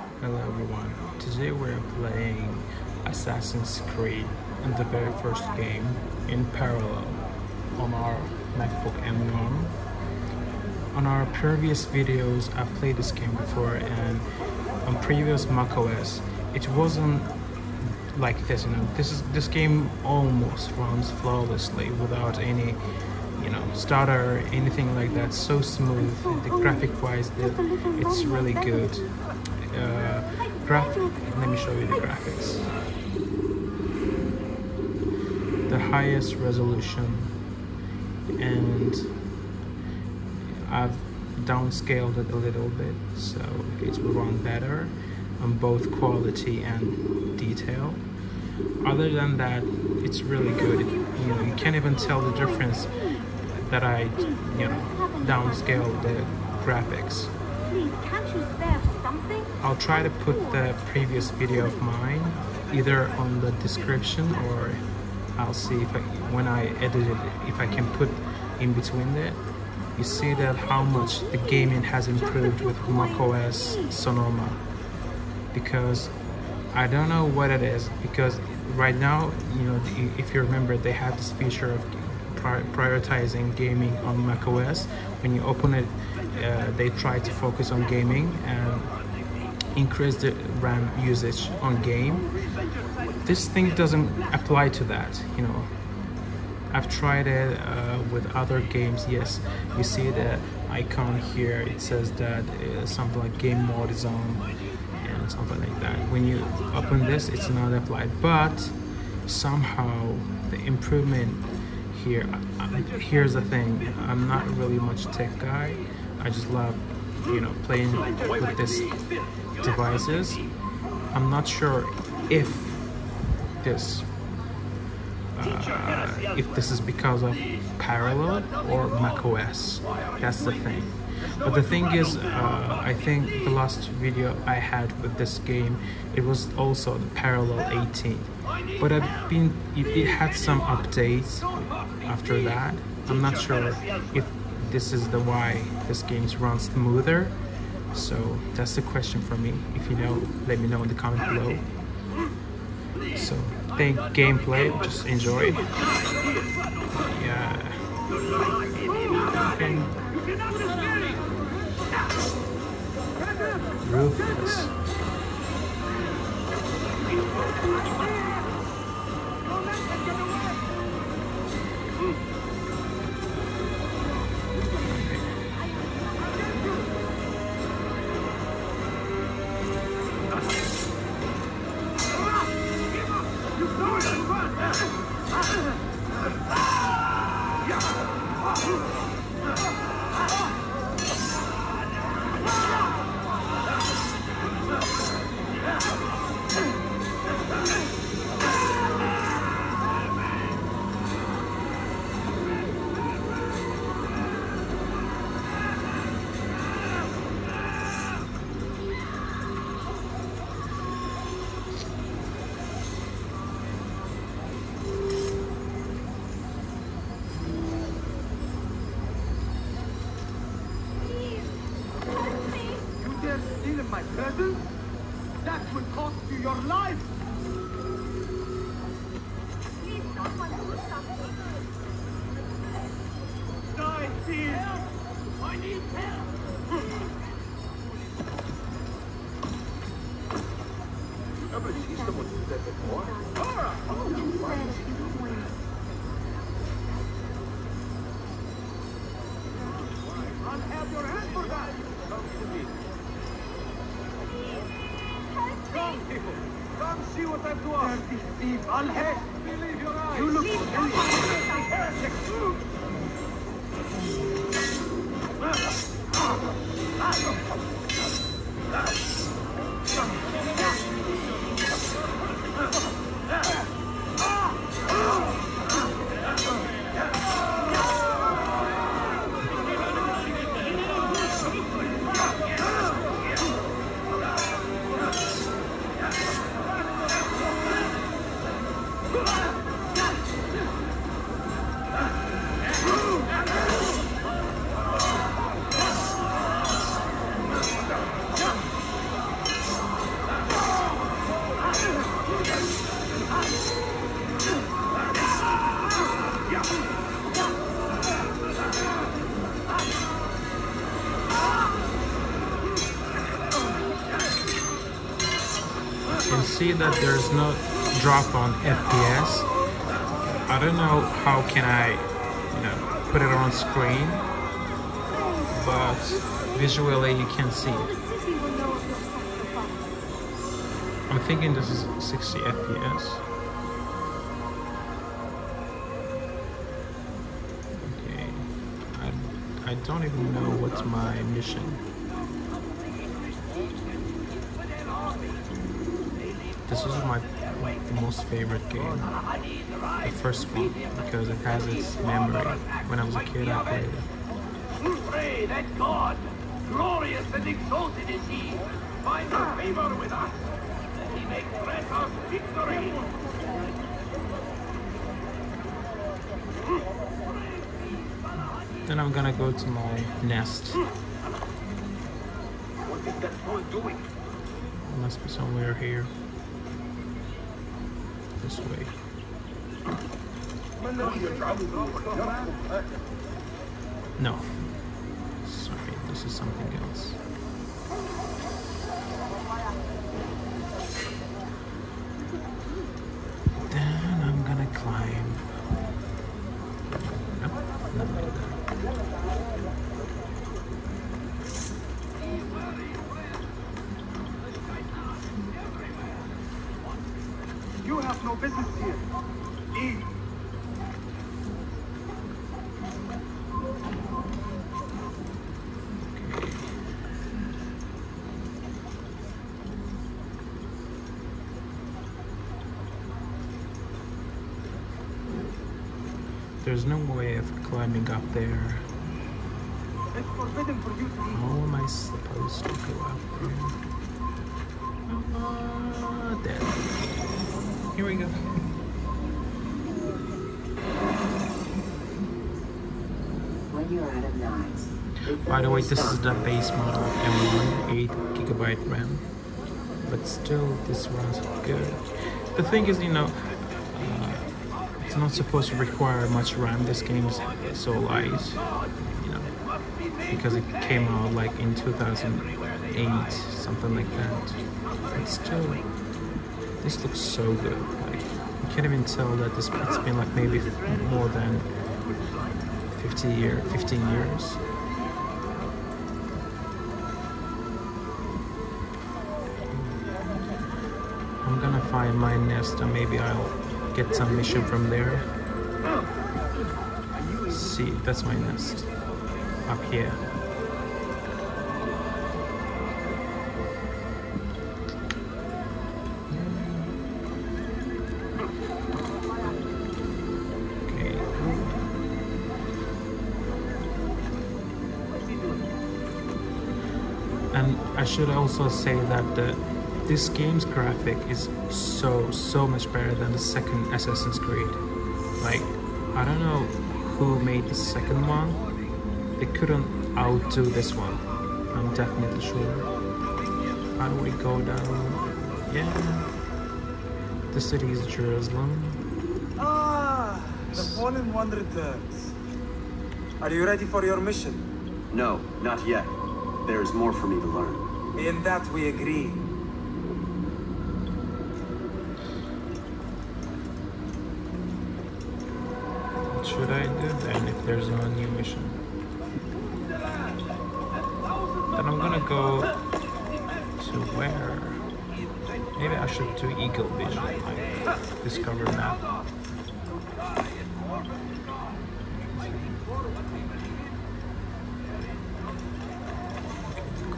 Hello everyone, today we're playing Assassin's Creed in the very first game in parallel on our MacBook M1. On our previous videos I've played this game before and on previous macOS it wasn't like this, you know, this is this game almost runs flawlessly without any you know stutter or anything like that. So smooth the graphic wise it's really good graphic let me show you the graphics. The highest resolution and I've downscaled it a little bit so it will run better on both quality and detail. Other than that it's really good. You know you can't even tell the difference that I you know downscale the graphics I'll try to put the previous video of mine either on the description or I'll see if I when I edit it if I can put in between it. You see that how much the gaming has improved with macOS Sonoma. Because I don't know what it is because right now you know if you remember they have this feature of prioritizing gaming on macOS. When you open it uh, they try to focus on gaming and increase the RAM usage on game. This thing doesn't apply to that you know. I've tried it uh, with other games yes. You see the icon here it says that uh, something like game mode is on and something like that. When you open this it's not applied but somehow the improvement here here's the thing. I'm not really much tech guy. I just love you know playing with these devices. I'm not sure if this uh, if this is because of parallel or macOS. That's the thing. But the thing is uh, I think the last video I had with this game it was also the parallel 18 but I've been it, it had some updates after that. I'm not sure if this is the why this game runs smoother so that's the question for me. If you know let me know in the comment below. So think gameplay. Just enjoy. Yeah. Okay. Rufus that there's no drop on FPS. I don't know how can I, you know, put it on screen, but visually you can see it. I'm thinking this is 60 FPS. Okay, I, I don't even know what's my mission. This is my the most favorite game, the first one, because it has its memory. When I was a kid, I played it. Pray that God, glorious and exalted is He, favor with us, that He may grant us victory. Then I'm gonna go to my nest. What is that fool doing? It must be somewhere here. This way. No. Sorry, this is something else. Business here. Leave. There's no way of climbing up there. It's forbidden for you to. How am I supposed to go up there? Uh, there. Here we go. When you're out of knives. By the way, this is the base model of M1, 8 gigabyte RAM. But still, this runs good. The thing is, you know, uh, it's not supposed to require much RAM. This game is so light, you know, because it came out like in 2008, something like that. But still, this looks so good. Like, you can't even tell that this it's been like maybe more than 50 year, 15 years. I'm gonna find my nest and maybe I'll get some mission from there. Oh. See, that's my nest. Up here. I should also say that the this game's graphic is so so much better than the second Assassin's Creed. Like I don't know who made the second one. They couldn't outdo this one. I'm definitely sure. How do we go down? Yeah. The city is Jerusalem. Ah, the fallen one returns. Are you ready for your mission? No, not yet. There's more for me to learn. In that we agree. What should I do then if there's no new mission? Then I'm gonna go to where? Maybe I should do Eagle Vision, like discover map.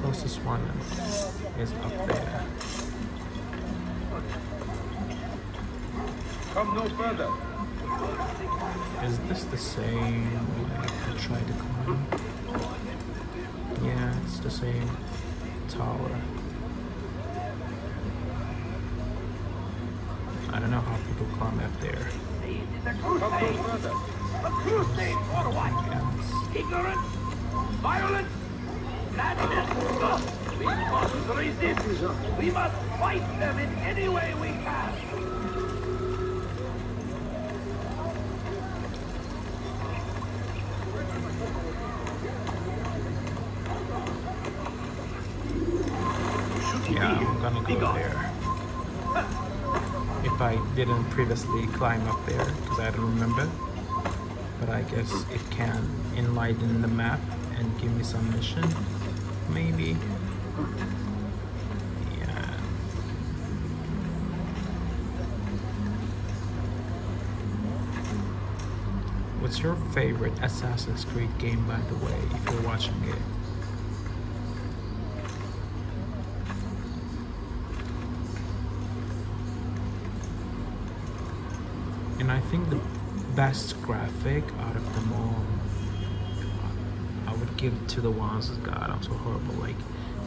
Closest one is up there. Come no further. Is this the same way I tried to climb? Yeah, it's the same tower. I don't know how people climb up there. Come no further. A crusade for what? Yes. Ignorance? Violence? We must fight them in any way we can. I didn't previously climb up there because I don't remember. But I guess it can enlighten the map and give me some mission. Maybe. Yeah. What's your favorite Assassin's Creed game, by the way, if you're watching it? And I think the best graphic out of them all, give to the ones, God, I'm so horrible, like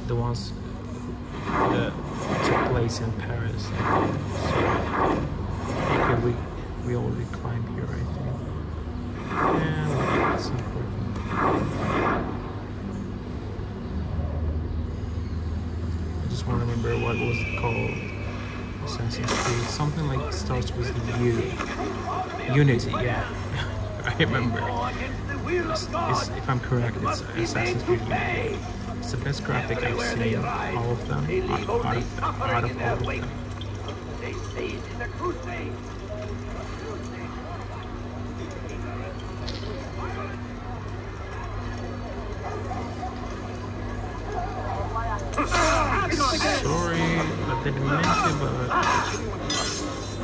the ones that took place in Paris. So, okay, we, we already climbed here, I think. Yeah, that's important. I just want to remember what was it called. Assassin's Creed. Something like starts with U. Unity, yeah. I remember. It's, it's, if I'm correct, it's Assassin's Creed Unity. It's the best graphic I've seen. All of them. Out, out, of, out of all of them. They say it is a crusade. Sorry, I didn't mean to, but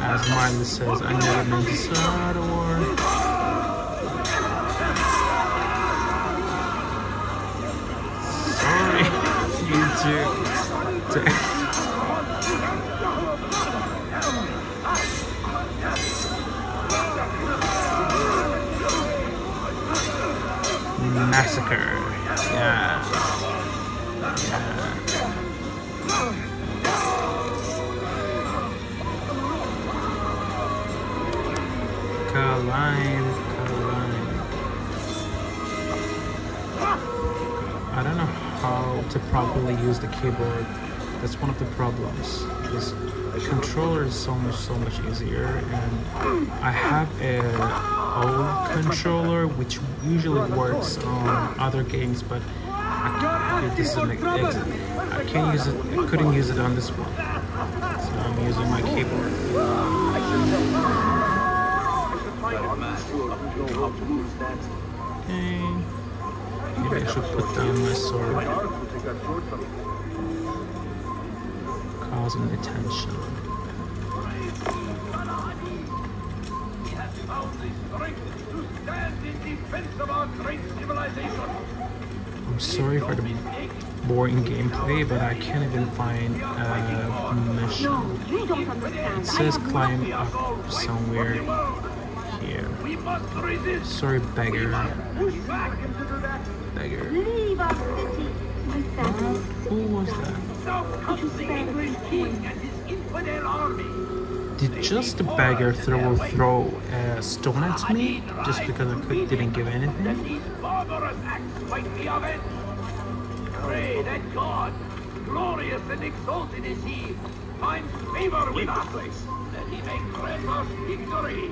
as Miley says, I never meant to start a war. You too. Massacre. Yeah. Yeah. Caroline, how to properly use the keyboard. That's one of the problems. The controller is so much, so much easier. And I have a old controller which usually works on other games, but I, can't- this is an exit. I can't use it. I couldn't use it on this one. So I'm using my keyboard. Okay. I should put down my sword. Causing attention. I'm sorry for the boring gameplay, but I can't even find a mission. It says climb up somewhere here. Sorry, beggar. Leave our city. My family. Who was that? Now comes the English king and his infidel army. Did just the beggar throw throw a stone at me just because I could, didn't give anything? these barbarous acts might be avenged. Pray that God, glorious and exalted is he, finds favor with us. That he may grant us victory.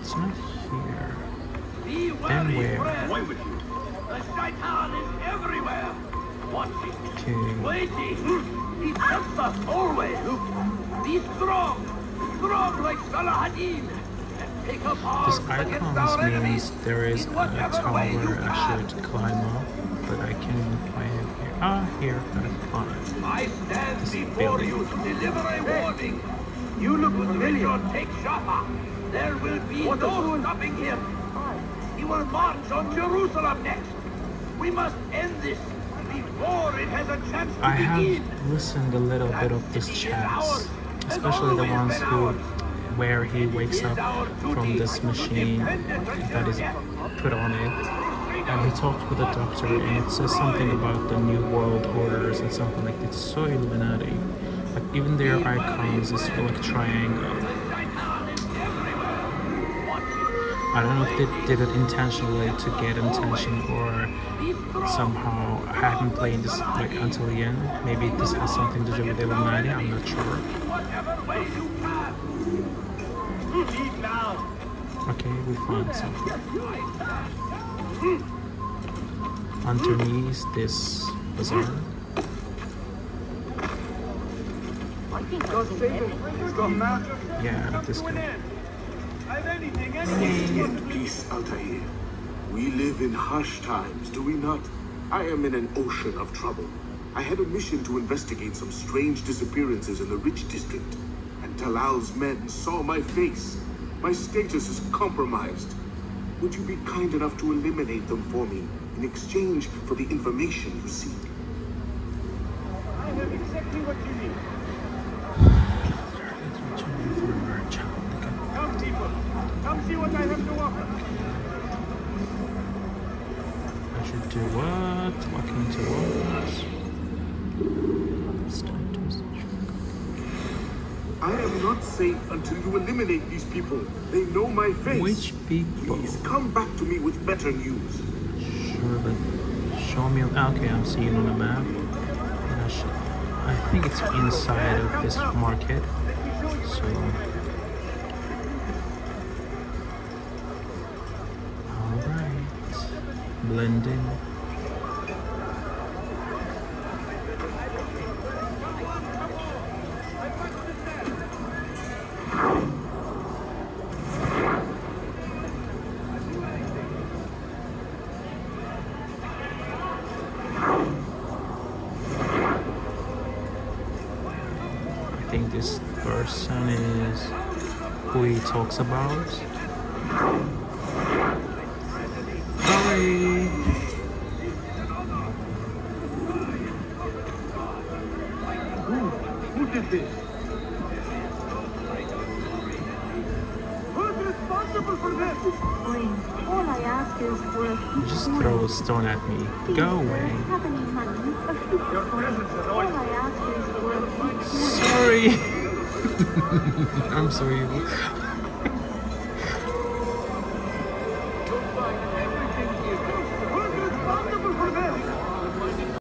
It's not here. Be Then wary, where? friend. The shaitan is everywhere. Watching, Okay. waiting. He tempts us always. Be strong, strong like Salahadin. And take up This arms against our icons enemies. means there is a whatever way you tower I should climb up, but I can't find it here. Ah, here, got it. I stand This before building. you to deliver a warning. You look familiar. Take Jaffa. There will be no stopping him. Will march on Jerusalem next. We must end this before it has a chance to I begin. have listened a little bit of these chats, especially the ones who where he wakes up from this machine that is put on it. And he talks with the doctor and it says something about the new world orders and something like it's so Illuminati. Like even their icons is like a triangle. I don't know if they did it intentionally to get attention or somehow I haven't played this like until the end. Maybe this has something to do with the Illuminati, I'm not sure. Whatever way you can. Lead now. Okay, we found something. Underneath this bazaar. I think I've Just seen save it. it. He's got map. Yeah, this To guy. End. I've anything, Rest anything. in peace, Altair. We live in harsh times, do we not? I am in an ocean of trouble. I had a mission to investigate some strange disappearances in the Rich District, and Talal's men saw my face. My status is compromised. Would you be kind enough to eliminate them for me in exchange for the information you seek? I have exactly what you need. Come, people. Come see what I have to offer. I should do what? Walking to I am not safe until you eliminate these people. They know my face. Which people? Please come back to me with better news. Sure, but show me. Okay, I'm seeing on the map. I, should, I think it's inside of this market. So. Blending. I think this person is who he talks about. Who? Who's responsible for this? All I ask is for Just throw a stone at me. Go away. Sorry. I'm so evil.